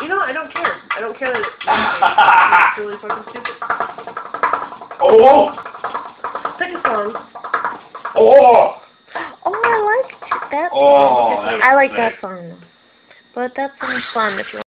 You know, I don't care. I don't care that it's, really fucking stupid. Oh! Pick a song. Oh! Oh, I like that Oh, that I like that song. But that song's fun if you